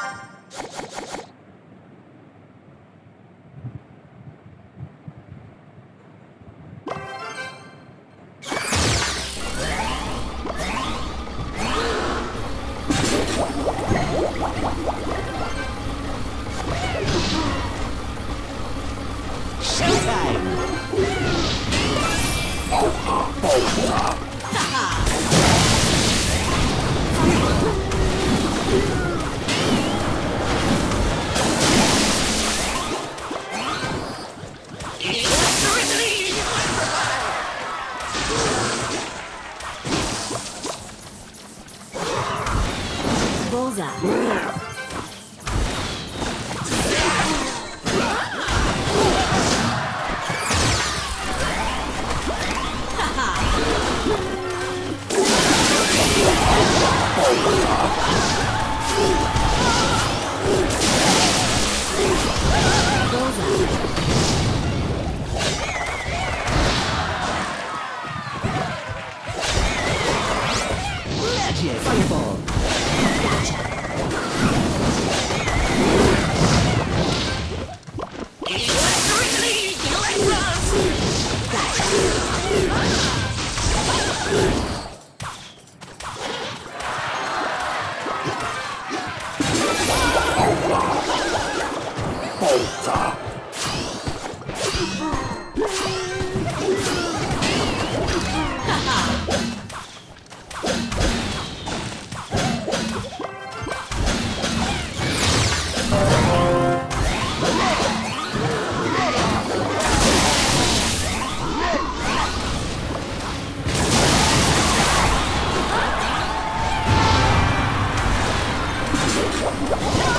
フフフフ。Bullseye. Electricity! Electrons! Yeah.